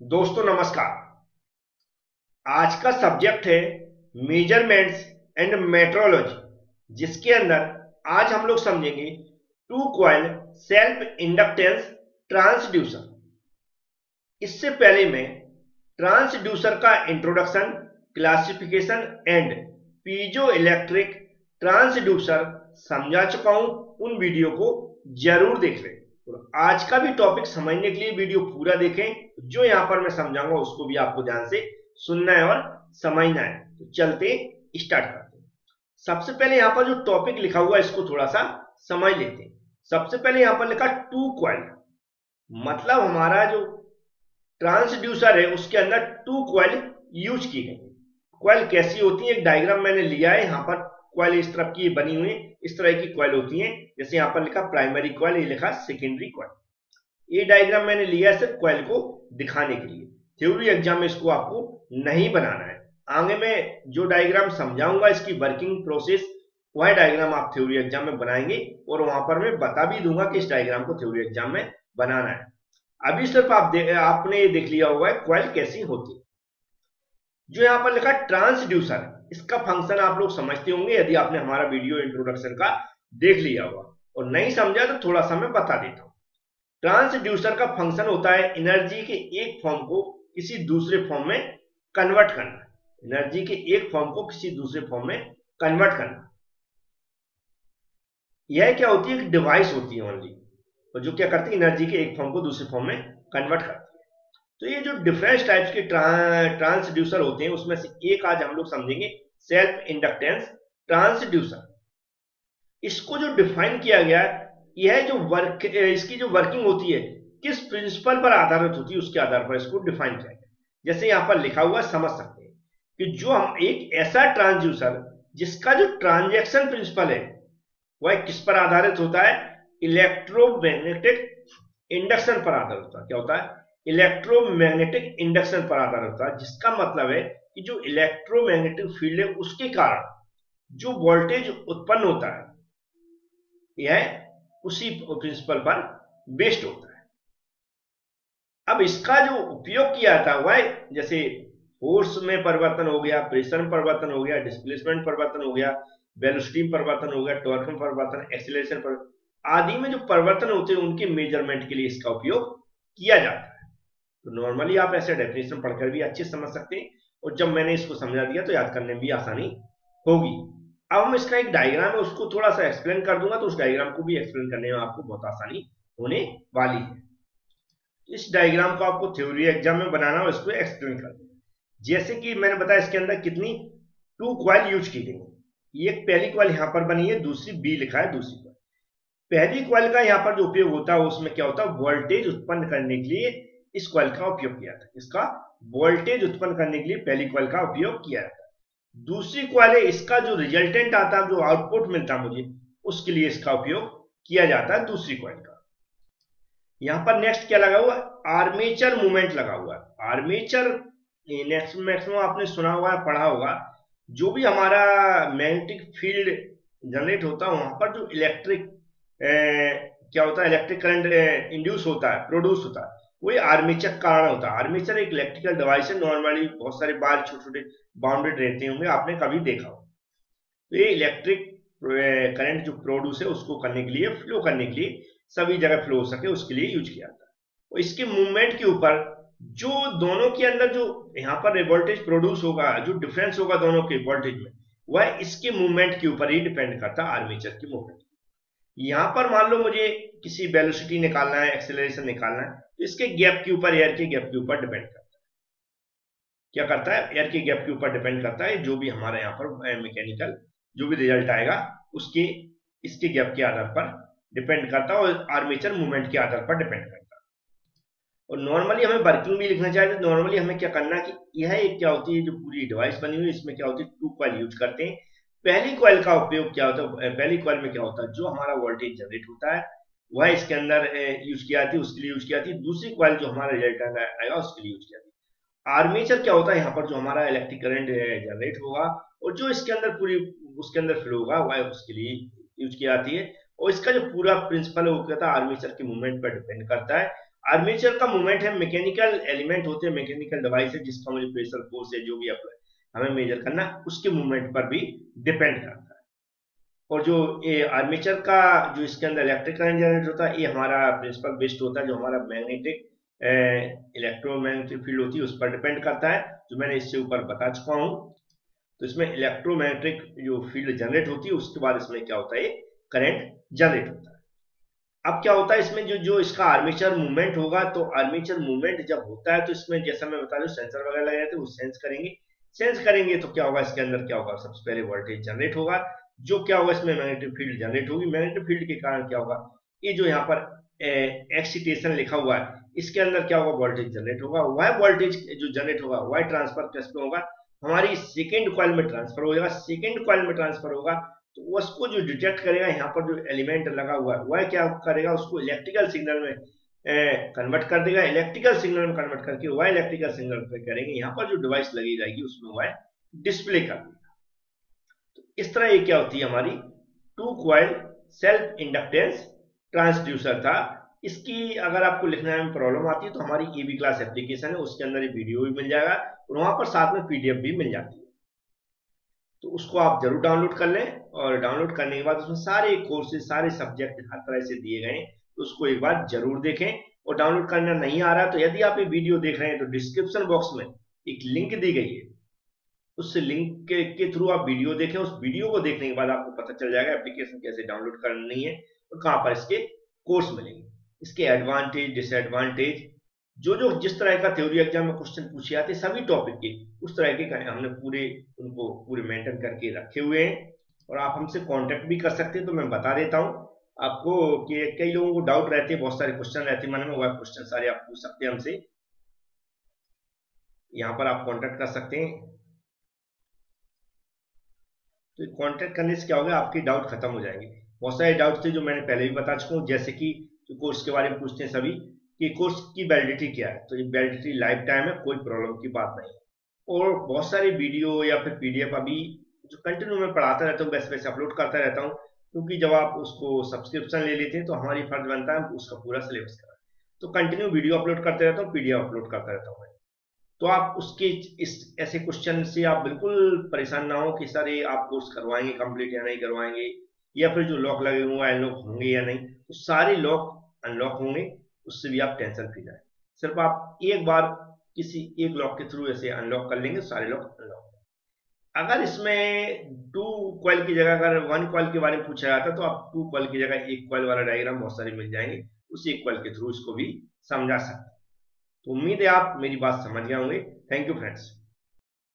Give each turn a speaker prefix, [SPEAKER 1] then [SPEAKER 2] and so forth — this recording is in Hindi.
[SPEAKER 1] दोस्तों, नमस्कार। आज का सब्जेक्ट है मेजरमेंट्स एंड मेट्रोलॉजी जिसके अंदर आज हम लोग समझेंगे two coil self inductance transducer इससे पहले मैं ट्रांसड्यूसर का introduction classification and piezo electric transducer समझा चुका हूँ। उन वीडियो को ज़रूर देख लें। तो आज का भी टॉपिक समझने के लिए वीडियो पूरा देखें। जो यहाँ पर मैं समझाऊँगा, उसको भी आपको ध्यान से सुनना है और समझना है। तो चलते स्टार्ट करते हैं। सबसे पहले यहाँ पर जो टॉपिक लिखा हुआ है, इसको थोड़ा सा समझ लेते हैं। सबसे पहले यहाँ पर लिखा टू क्वाइल मतलब हमारा जो ट्रांसड्यूसर है, उसके अंदर टू क्वाइल यूज़ की गई। क्वाइल कैसी होती है, एक डायग्राम मैंने लिया है यहाँ पर। क्वाइल इस तरफ़ की बनी हुई, इस तरह की क्वाइल होती हैं। जैसे यहाँ पर लिखा प्राइमरी क्वाइल ये लिखा सेकेंडरी क्वाइल ये डायग्राम मैंने लिया है सिर्फ़ क्वाइल को दिखाने के लिए। थ्योरी एग्ज़ाम में इसको आपको नहीं बनाना है। आगे मैं जो डायग्राम समझाऊँगा, इसकी वर्किंग प्रोसेस वह डायग्राम आप थ्योरी एग्ज़ाम में बनाएँगे और वहाँ पर मैं बता भी दूँगा कि इस डायग्राम को थ्योरी एग्ज़ाम में बनाना है। अभी सिर्फ़ आप आपने देख लिया होगा क्वाइल कैसी होती जो यहाँ पर लिखा ट्रांसड्यूसर इसका फ़ंक्शन आप लोग समझते होंगे, यदि आपने हमारा वीडियो इंट्रोडक्शन का देख लिया होगा और नहीं समझा तो थोड़ा सा मैं बता देता हूँ। ट्रांसड्यूसर का फ़ंक्शन होता है एनर्जी के एक फॉर्म को किसी दूसरे फॉर्म में कन्वर्ट करना। एनर्जी के एक फॉर्म को किसी दूसरे फॉर्म में कन्वर्ट करना। यह क्या होती है? एक डिवाइस होती है ओनली और जो क्या करती है? एनर्जी के एक फॉर्म को दूसरे फॉर्म में कन्वर्ट करती है। तो ये जो डिफरेंस टाइप्स के ट्रांसड्यूसर होते हैं, उसमें से एक आज हम लोग समझेंगे सेल्फ इंडक्टेंस ट्रांसड्यूसर इसको जो डिफाइन किया गया, यह जो वर्क इसकी जो वर्किंग होती है, किस प्रिंसिपल पर आधारित होती है, उसके आधार पर इसको डिफाइन किया गया। जैसे यहाँ पर लिखा हुआ समझ सकते हैं कि जो हम एक ऐसा ट्रांसड्यूसर जिसका जो ट्रांजेक्शन प्रिंसिपल है, वह किस पर आधारित होता है? इलेक्ट्रोमैग्नेटिक इंडक्शन पर आधारित होता है। क्या होता है? इलेक्ट्रोमैग्नेटिक इंडक्शन पर आधारित होता है जिसका मतलब है कि जो इलेक्ट्रोमैग्नेटिक फ़ील्ड है, उसके कारण जो वोल्टेज उत्पन्न होता है, यह उसी प्रिंसिपल पर बेस्ड होता है। अब इसका जो उपयोग किया था, वह जैसे फोर्स में परिवर्तन हो गया, प्रेशर में परिवर्तन हो गया, डिस्प्लेसमेंट परिवर्तन हो गया, वेलोसिटी परिवर्तन हो गया, टॉर्क में परिवर्तन, एक्सीलरेशन पर आदि में जो परिवर्तन होते हैं, उनके मेज़रमेंट के लिए इसका उपयोग किया जाता है। तो नॉर्मली आप ऐसे डेफिनेशन पढ़कर भी अच्छे समझ सकते हैं। और जब मैंने इसको समझा दिया तो याद करने में भी आसानी होगी। अब हम इसका एक डायग्राम है, उसको थोड़ा सा एक्सप्लेन कर दूँगा तो उस डायग्राम को भी एक्सप्लेन करने में आपको बहुत आसानी होने वाली है। इस डायग्राम को आपको थ्योरी एग्ज़ाम में बनाना और इसको एक्सप्लेन कर देना। जैसे कि मैंने बताया इसके अंदर कितनी टू क्वाइल यूज़ की गई एक पहली क्वाइल यहाँ पर बनी है, दूसरी बी लिखा है, दूसरी क्वाइल पहली क्वाइल का यहाँ पर जो उपयोग होता है, उसमें क्या होता है? वोल्टेज उत्पन्न करने के लिए इस क्वाइल का उपयोग किया था। इसका वोल्टेज उत्पन्न करने के लिए पहली क्वाइल का उपयोग किया था। दूसरी क्वाइल है, इसका जो रिजल्टेंट आता है, जो आउटपुट मिलता मुझे, उसके लिए इसका उपयोग किया जाता है दूसरी क्वाइल का। यहाँ पर नेक्स्ट क्या लगा हुआ आर्मेचर मूवमेंट लगा हुआ है। आर्मेचर नेक्स्ट मैक्सिमम आपने सुना हुआ है पढ़ा होगा, जो भी हमारा मैग्नेटिक फ़ील्ड जनरेट होता है, वहाँ पर जो इलेक्ट्रिक क्या होता है इलेक्ट्रिक करंट इंड्यूस होता है प्रोड्यूस होता है वही आर्मेचर कारण होता है। आर्मेचर एक इलेक्ट्रिकल डिवाइस है नॉर्मली बहुत सारे बार छोटे छोटे बाउंडेड रहते होंगे, आपने कभी देखा हो। तो ये इलेक्ट्रिक करंट जो प्रोड्यूस है, उसको करने के लिए फ्लो करने के लिए, सभी जगह फ्लो हो सके, उसके लिए यूज़ किया जाता है। और इसके मूवमेंट के ऊपर, जो दोनों के अंदर जो यहाँ पर वोल्टेज प्रोड्यूस होगा, जो डिफरेंस होगा दोनों के वोल्टेज में, वह इसके मूवमेंट के ऊपर ही डिपेंड करता है आर्मेचर की मूवमेंट यहाँ पर मान लो मुझे किसी वेलोसिटी निकालना है एक्सेलरेशन निकालना है तो इसके गैप के ऊपर एयर के गैप के ऊपर डिपेंड करता है। क्या करता है? एयर के गैप के ऊपर डिपेंड करता है, जो भी हमारे यहाँ पर मैकेनिकल जो भी रिज़ल्ट आएगा, उसके, इसके गैप के आधार पर डिपेंड करता है और आर्मेचर मूवमेंट के आधार पर डिपेंड करता है। और नॉर्मली हमें वर्किंग भी लिखना चाहिए तो नॉर्मली हमें क्या करना है कि यह एक क्या होती है, जो पूरी डिवाइस बनी हुई है, इसमें क्या होती है टू कॉइल यूज़ करते हैं। पहली कॉइल का उपयोग क्या होता है? पहली कॉइल में क्या होता है? जो हमारा वोल्टेज जनरेट होता है, वह इसके अंदर यूज़ की जाती है, उसके लिए यूज़ की जाती है। दूसरी क्वाइल जो हमारा रिज़ल्ट आएगा, उसके लिए यूज़ की जाती है। आर्मेचर क्या होता है? यहाँ पर जो हमारा इलेक्ट्रिक करंट जनरेट होगा, और जो इसके अंदर पूरी, उसके अंदर फ्लो होगा, वह उसके लिए यूज़ किया जाती है। और इसका जो पूरा प्रिंसिपल है, वो कहता है? आर्मेचर के मूवमेंट पर डिपेंड करता है। आर्मेचर का मूवमेंट है मैकेनिकल एलिमेंट होते हैं मैकेनिकल डिवाइस है, जिसका मुझे प्रेशर फोर्स है जो भी हमें मेजर करना उसके मूवमेंट पर भी डिपेंड करता है। और जो ये आर्मेचर का, जो इसके अंदर इलेक्ट्रिक करंट जनरेट होता है, ये हमारा प्रिंसिपल बेस्ड होता है, जो हमारा मैग्नेटिक इलेक्ट्रोमैग्नेटिक फ़ील्ड होती है, उस पर डिपेंड करता है, जो मैंने इससे ऊपर बता चुका हूँ। तो इसमें इलेक्ट्रोमैग्नेटिक जो फ़ील्ड जनरेट होती है, उसके बाद इसमें क्या होता है करंट जनरेट होता है। अब क्या होता है, इसमें जो जो इसका आर्मेचर मूवमेंट होगा तो आर्मेचर मूवमेंट जब होता है तो इसमें जैसा मैं बता दूँ सेंसर वगैरह लगे हैं, वो सेंस करेंगे। सेंस करेंगे तो क्या होगा? इसके अंदर क्या होगा? सबसे पहले वोल्टेज जनरेट होगा, जो क्या होगा इसमें मैग्नेटिक फ़ील्ड जनरेट होगी। मैग्नेटिक फ़ील्ड के कारण क्या होगा? ये जो यहाँ पर एक्सीटेशन लिखा हुआ है, इसके अंदर क्या होगा? वोल्टेज जनरेट होगा। वह वोल्टेज जो जनरेट होगा? वह ट्रांसफ़र किस पे होगा? हमारी सेकेंड कॉइल में ट्रांसफ़र हो जाएगा। सेकेंड कॉइल में ट्रांसफ़र होगा तो उसको जो डिटेक्ट करेगा, यहाँ पर जो एलिमेंट लगा हुआ है, वह क्या करेगा? उसको इलेक्ट्रिकल सिग्नल में कन्वर्ट कर देगा इलेक्ट्रिकल सिग्नल में कन्वर्ट करके वह इलेक्ट्रिकल सिग्नल पे करेंगे। यहाँ पर जो डिवाइस लगी जाएगी, उसमें वह डिस्प्ले कर देगा तो इस तरह ये क्या होती है हमारी? Two coil self inductance transducer था। इसकी अगर आपको लिखने में प्रॉब्लम आती है तो हमारी बी क्लास एप्लीकेशन है, उसके अंदर वीडियो भी मिल जाएगा और वहाँ पर साथ में पीडीएफ भी मिल जाती है। तो उसको आप ज़रूर डाउनलोड कर लें और डाउनलोड करने के बाद उसमें सारे कोर्सेज सारे सब्जेक्ट हर तरह से दिए गए तो उसको एक बार ज़रूर देखें। और डाउनलोड करना नहीं आ रहा तो यदि आप ये वीडियो देख रहे हैं तो डिस्क्रिप्शन बॉक्स में एक लिंक दी गई है। उस लिंक के, के थ्रू आप वीडियो देखें। उस वीडियो को देखने के बाद आपको पता चल जाएगा एप्लीकेशन कैसे डाउनलोड करनी है और कहाँ पर इसके कोर्स मिलेंगे। इसके एडवांटेज डिसएडवांटेज जो जो जिस तरह का थ्योरी एग्ज़ाम में क्वेश्चन पूछे आते सभी टॉपिक के उस तरह के हमने पूरे उनको पूरे मेंटेन करके रखे हुए हैं। और आप हमसे कांटेक्ट भी कर सकते हैं तो मैं बता देता हूँ। आपको कि कई लोगों को डाउट रहते हैं, बहुत सारे क्वेश्चन रहते हैं, मन में वह क्वेश्चन सारे आप पूछ सकते हैं हमसे। यहाँ पर आप कांटेक्ट कर सकते हैं। तो कांटेक्ट करने से क्या होगा, आपके डाउट खत्म हो जाएँगे। बहुत सारे डाउट थे जो मैंने पहले भी बता चुका हूँ, जैसे कि जो कोर्स के बारे में पूछते हैं सभी, कि कोर्स की वैलिडिटी क्या है। तो ये वैलिडिटी लाइफ टाइम है, कोई प्रॉब्लम की बात नहीं। और बहुत सारे वीडियो या फिर पीडीएफ अभी जो कंटिन्यू में पढ़ाता रहता हूँ वैसे वैसे अपलोड करता रहता हूँ क्योंकि जब आप उसको सब्सक्रिप्शन ले लेते हैं तो हमारी फ़र्ज़ बनता है उसका पूरा सिलेबस करा तो कंटिन्यू वीडियो अपलोड करते रहता हूँ पीडीएफ अपलोड करता रहता हूँ तो आप उसके इस, ऐसे क्वेश्चन से आप बिल्कुल परेशान ना हो कि सर ये आप कोर्स करवाएँगे कंप्लीट या नहीं करवाएँगे, या फिर जो लॉक लगे हुए अनलॉक होंगे या नहीं तो सारे लॉक अनलॉक होंगे, उससे भी आप टेंशन फ्री जाए। सिर्फ़ आप एक बार किसी एक लॉक के थ्रू ऐसे अनलॉक कर लेंगे, सारे लॉक अगर इसमें टू कॉल की जगह अगर वन कॉल के बारे में पूछा जाता तो आप टू कॉल की जगह एक कॉल वाला डायग्राम बहुत सारे मिल जाएँगे, उस एक कॉल के थ्रू इसको भी समझा सकते तो उम्मीद है आप मेरी बात समझ गए होंगे। Thank you friends